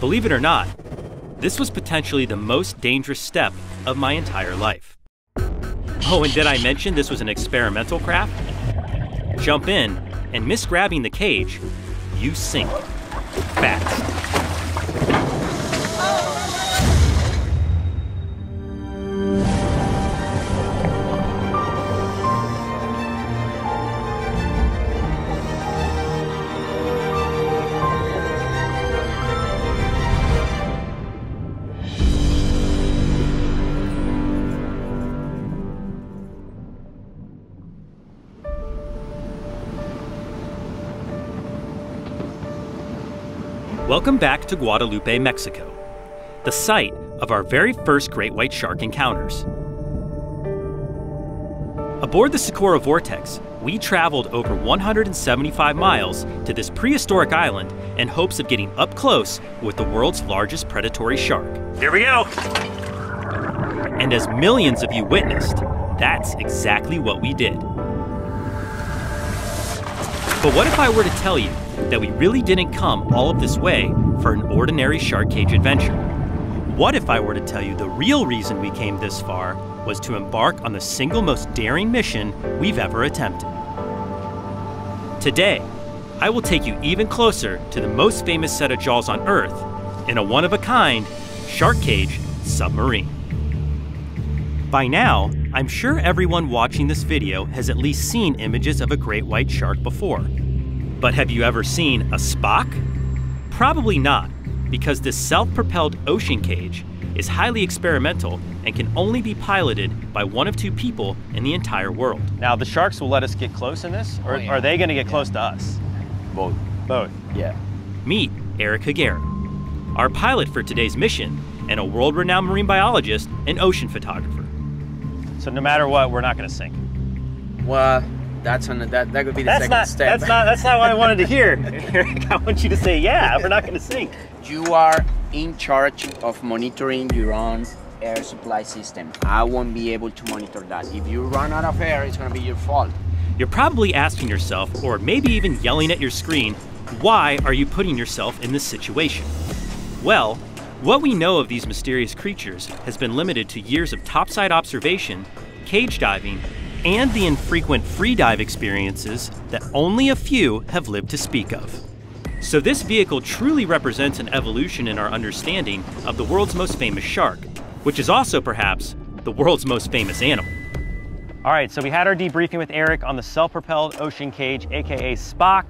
Believe it or not, this was potentially the most dangerous step of my entire life. Oh, and did I mention this was an experimental craft? Jump in and miss grabbing the cage, you sink fast. Welcome back to Guadalupe, Mexico, the site of our very first great white shark encounters. Aboard the Socorro Vortex, we traveled over 175 miles to this prehistoric island in hopes of getting up close with the world's largest predatory shark. Here we go! And as millions of you witnessed, that's exactly what we did. But what if I were to tell you that we really didn't come all of this way for an ordinary shark cage adventure? What if I were to tell you the real reason we came this far was to embark on the single most daring mission we've ever attempted? Today, I will take you even closer to the most famous set of jaws on Earth in a one of a kind shark cage submarine. By now, I'm sure everyone watching this video has at least seen images of a great white shark before. But have you ever seen a SPOC? Probably not, because this self propelled ocean cage is highly experimental and can only be piloted by one of two people in the entire world. Now, the sharks will let us get close in this, or Oh, yeah. are they going to get Yeah. close to us? Both. Both. Yeah. Meet Erick Higuera, our pilot for today's mission, and a world renowned marine biologist and ocean photographer. So, no matter what, we're not going to sink. Well, that's on the, that. That would be the That's second not, step. that's not, that's not what I wanted to hear. Erick, I want you to say, yeah, we're not going to sink. You are in charge of monitoring your own air supply system. I won't be able to monitor that. If you run out of air, it's gonna be your fault. You're probably asking yourself, or maybe even yelling at your screen, why are you putting yourself in this situation? Well, what we know of these mysterious creatures has been limited to years of topside observation, cage diving, and the infrequent free dive experiences that only a few have lived to speak of. So, this vehicle truly represents an evolution in our understanding of the world's most famous shark, which is also perhaps the world's most famous animal. All right, so we had our debriefing with Erick on the self-propelled ocean cage, aka SPOC,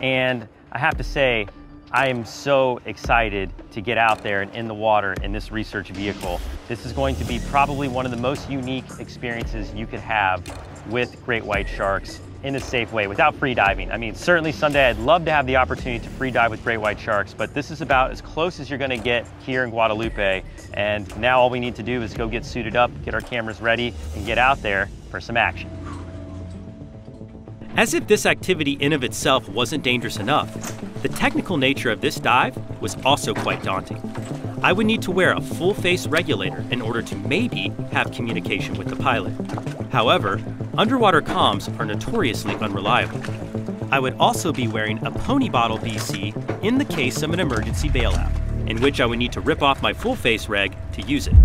and I have to say, I am so excited to get out there and in the water in this research vehicle. This is going to be probably one of the most unique experiences you could have with great white sharks in a safe way without free diving. I mean, certainly someday I'd love to have the opportunity to free dive with great white sharks, but this is about as close as you're gonna get here in Guadalupe. And now all we need to do is go get suited up, get our cameras ready, and get out there for some action. As if this activity in of itself wasn't dangerous enough, the technical nature of this dive was also quite daunting. I would need to wear a full face regulator in order to maybe have communication with the pilot. However, underwater comms are notoriously unreliable. I would also be wearing a pony bottle BC in the case of an emergency bailout, in which I would need to rip off my full face reg to use it.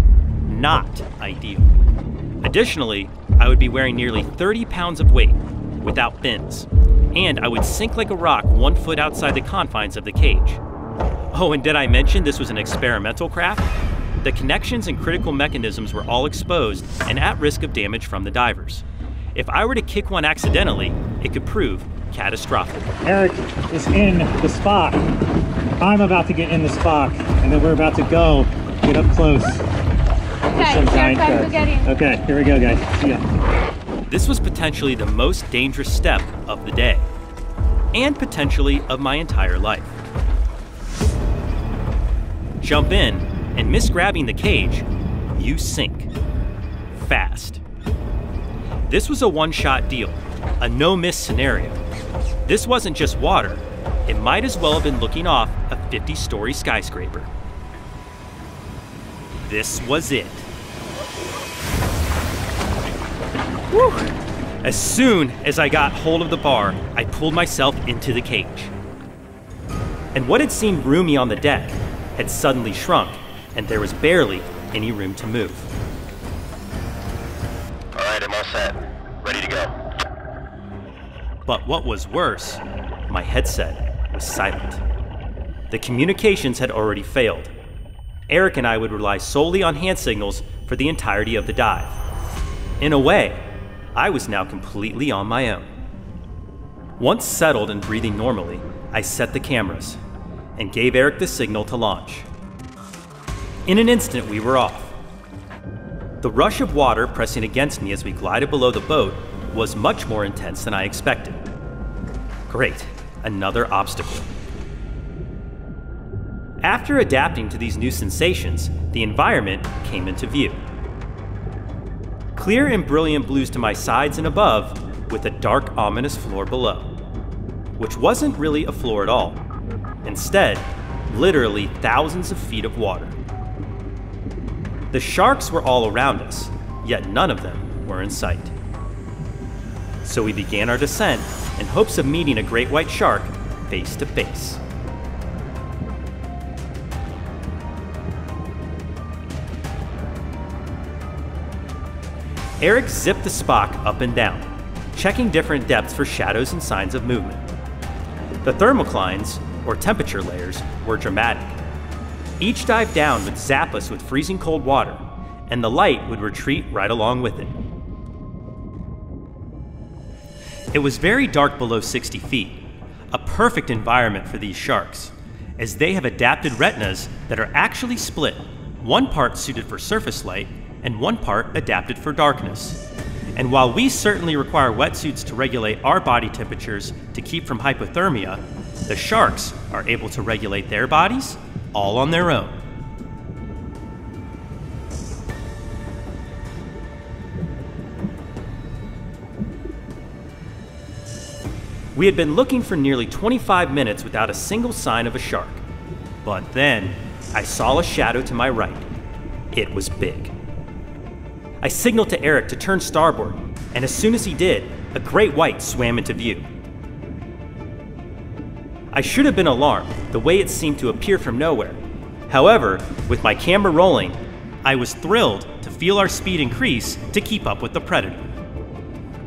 Not ideal. Additionally, I would be wearing nearly 30 pounds of weight without fins, and I would sink like a rock one foot outside the confines of the cage. Oh, and did I mention this was an experimental craft? The connections and critical mechanisms were all exposed and at risk of damage from the divers. If I were to kick one accidentally, it could prove catastrophic. Erick is in the SPOC. I'm about to get in the SPOC, and then we're about to go get up close. with Okay, some Erick, giant I'm Okay, here we go, guys. See ya. This was potentially the most dangerous step of the day, and potentially of my entire life. Jump in and miss grabbing the cage, you sink. Fast. This was a one shot deal, a no miss scenario. This wasn't just water, it might as well have been looking off a 50 story skyscraper. This was it. Whew. As soon as I got hold of the bar, I pulled myself into the cage. And what had seemed roomy on the deck had suddenly shrunk, and there was barely any room to move. All right, I'm all set. Ready to go. But what was worse, my headset was silent. The communications had already failed. Erick and I would rely solely on hand signals for the entirety of the dive. In a way, I was now completely on my own. Once settled and breathing normally, I set the cameras and gave Erick the signal to launch. In an instant, we were off. The rush of water pressing against me as we glided below the boat was much more intense than I expected. Great, another obstacle. After adapting to these new sensations, the environment came into view. Clear and brilliant blues to my sides and above, with a dark, ominous floor below. Which wasn't really a floor at all. Instead, literally thousands of feet of water. The sharks were all around us, yet none of them were in sight. So we began our descent in hopes of meeting a great white shark face to face. Erick zipped the SPOC up and down, checking different depths for shadows and signs of movement. The thermoclines, or temperature layers, were dramatic. Each dive down would zap us with freezing cold water, and the light would retreat right along with it. It was very dark below 60 feet, a perfect environment for these sharks, as they have adapted retinas that are actually split, one part suited for surface light and one part adapted for darkness. And while we certainly require wetsuits to regulate our body temperatures to keep from hypothermia, the sharks are able to regulate their bodies all on their own. We had been looking for nearly 25 minutes without a single sign of a shark. But then, I saw a shadow to my right. It was big. I signaled to Erick to turn starboard, and as soon as he did, a great white swam into view. I should have been alarmed, the way it seemed to appear from nowhere. However, with my camera rolling, I was thrilled to feel our speed increase to keep up with the predator.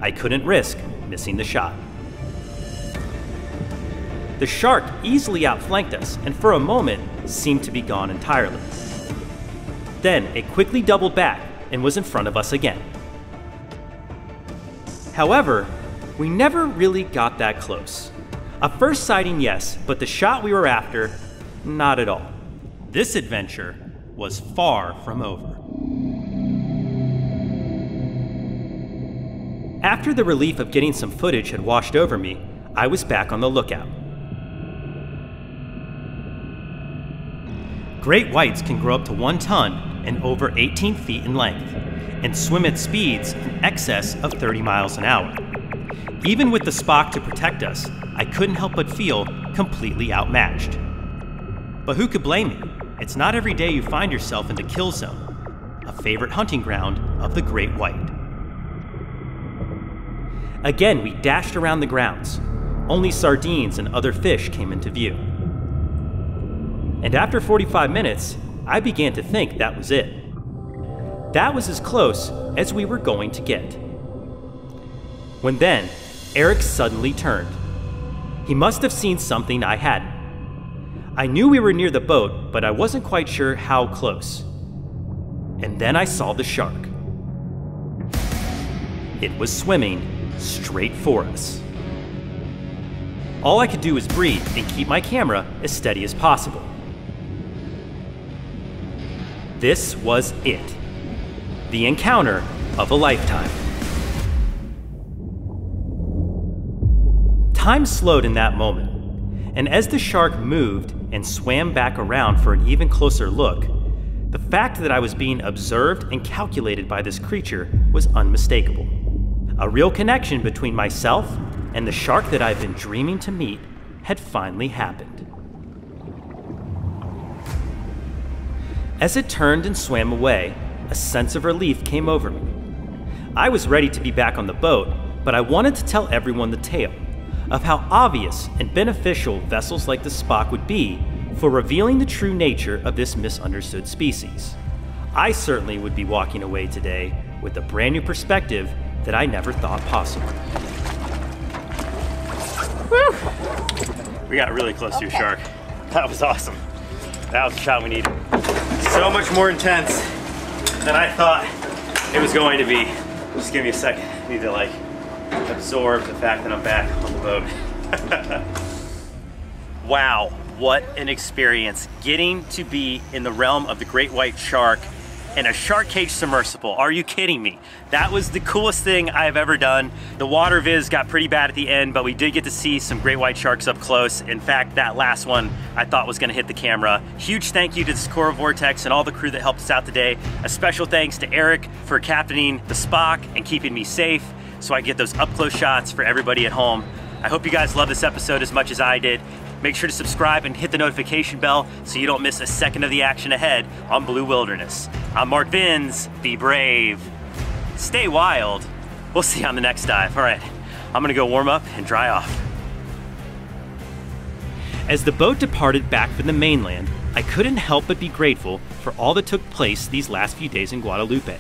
I couldn't risk missing the shot. The shark easily outflanked us and for a moment seemed to be gone entirely. Then it quickly doubled back and was in front of us again. However, we never really got that close. A first sighting, yes, but the shot we were after, not at all. This adventure was far from over. After the relief of getting some footage had washed over me, I was back on the lookout. Great whites can grow up to one ton and over 18 feet in length, and swim at speeds in excess of 30 miles an hour. Even with the SPOC to protect us, I couldn't help but feel completely outmatched. But who could blame me? It's not every day you find yourself in the kill zone, a favorite hunting ground of the great white. Again, we dashed around the grounds. Only sardines and other fish came into view. And after 45 minutes, I began to think that was it. That was as close as we were going to get. When then, Erick suddenly turned. He must have seen something I hadn't. I knew we were near the boat, but I wasn't quite sure how close. And then I saw the shark. It was swimming straight for us. All I could do was breathe and keep my camera as steady as possible. This was it. The encounter of a lifetime. Time slowed in that moment, and as the shark moved and swam back around for an even closer look, the fact that I was being observed and calculated by this creature was unmistakable. A real connection between myself and the shark that I've been dreaming to meet had finally happened. As it turned and swam away, a sense of relief came over me. I was ready to be back on the boat, but I wanted to tell everyone the tale of how obvious and beneficial vessels like the SPOC would be for revealing the true nature of this misunderstood species. I certainly would be walking away today with a brand new perspective that I never thought possible. Woo! We got really close to a shark. That was awesome. That was the shot we needed. So much more intense than I thought it was going to be. Just give me a second. I need to like absorb the fact that I'm back on the boat. wow, what an experience. Getting to be in the realm of the great white shark and a shark cage submersible. Are you kidding me? That was the coolest thing I've ever done. The water viz got pretty bad at the end, but we did get to see some great white sharks up close. In fact, that last one I thought was gonna hit the camera. Huge thank you to the Socorro Vortex and all the crew that helped us out today. A special thanks to Erick for captaining the SPOC and keeping me safe so I get those up close shots for everybody at home. I hope you guys love this episode as much as I did. Make sure to subscribe and hit the notification bell so you don't miss a second of the action ahead on Blue Wilderness. I'm Mark Vins. Be brave. Stay wild. We'll see you on the next dive. All right, I'm gonna go warm up and dry off. As the boat departed back from the mainland, I couldn't help but be grateful for all that took place these last few days in Guadalupe.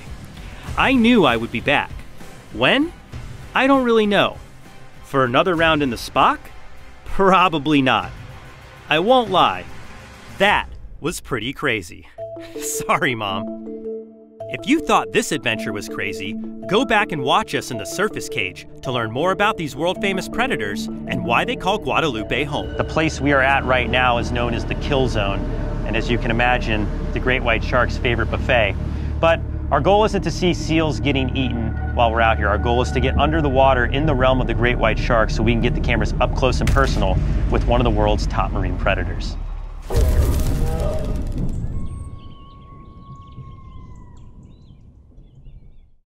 I knew I would be back. When? I don't really know. For another round in the SPOC? Probably not. I won't lie, that was pretty crazy. Sorry, Mom. If you thought this adventure was crazy, go back and watch us in the surface cage to learn more about these world famous predators and why they call Guadalupe home. The place we are at right now is known as the Kill Zone, and as you can imagine, the great white shark's favorite buffet. But our goal isn't to see seals getting eaten while we're out here. Our goal is to get under the water in the realm of the great white shark so we can get the cameras up close and personal with one of the world's top marine predators.